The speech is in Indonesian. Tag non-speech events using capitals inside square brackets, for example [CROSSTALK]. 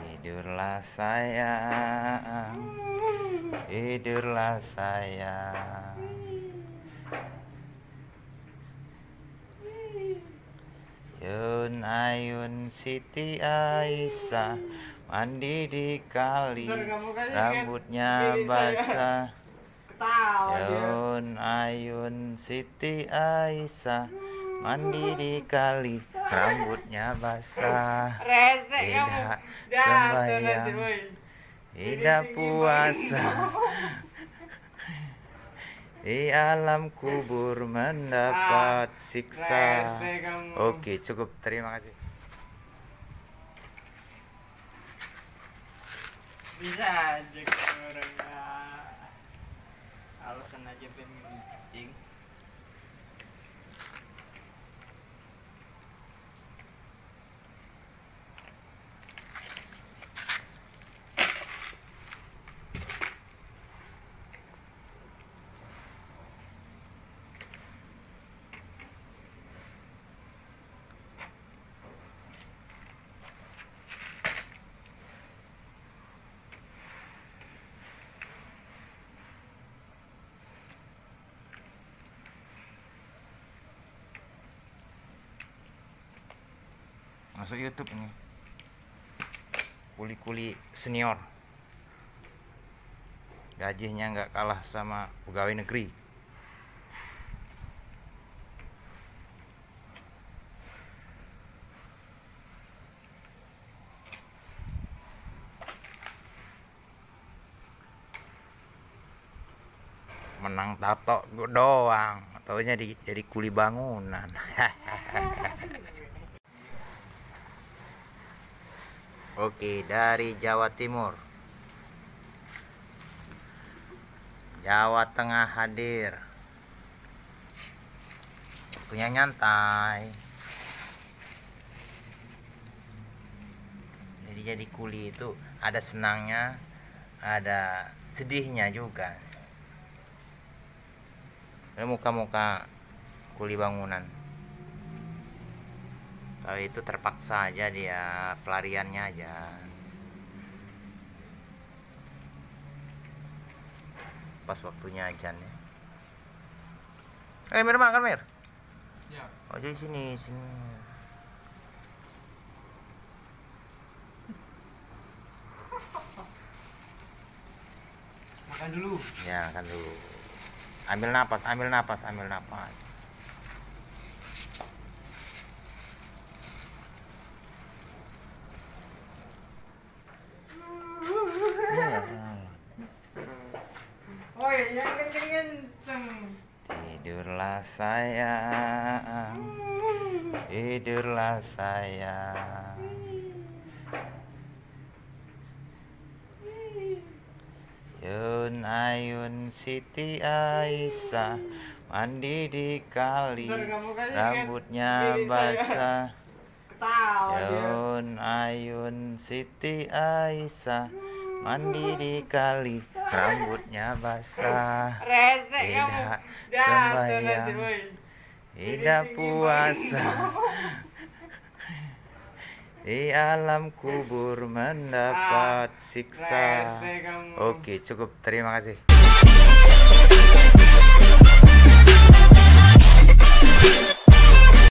Tidurlah sayang. Tidurlah sayang. Yun Ayun Siti Aisyah Mandi di kali kan Rambutnya basah. Yun Ayun Siti Aisyah Mandi di kali Rambutnya basah Tidak sembahyang. Tidak puasa [LAUGHS] Di alam kubur mendapat siksa Resek kamu. Oke cukup terima kasih Bisa aja orangnya. Alasan aja pengen kencing. Masuk YouTube ini. Kuli-kuli senior. Gajinya nggak kalah sama pegawai negeri. Menang tato doang. Taunya di, jadi kuli bangunan Oke, dari Jawa Timur. Jawa Tengah hadir. Waktunya nyantai. Jadi jadi kuli itu ada senangnya, ada sedihnya juga. Muka-muka kuli bangunan. Kalau itu terpaksa aja dia pelariannya aja. Pas waktunya ajan ya. Eh, Mir makan, Mir. Siap. Oh, jadi sini, sini. Makan dulu. Ya, kan dulu. Ambil napas, ambil napas, ambil napas. Ya. Oh iya, kan kenceng. Tidurlah sayang Tidurlah sayang. Yun Ayun Siti Aisyah Mandi di kali Rambutnya basah. Yun Ayun Siti Aisyah mandi di kali rambutnya basah. Tidak sembahyang. tidak puasa. [LAUGHS] di alam kubur mendapat siksa. Oke, cukup. Terima kasih.